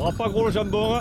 prends pas gros le jambon.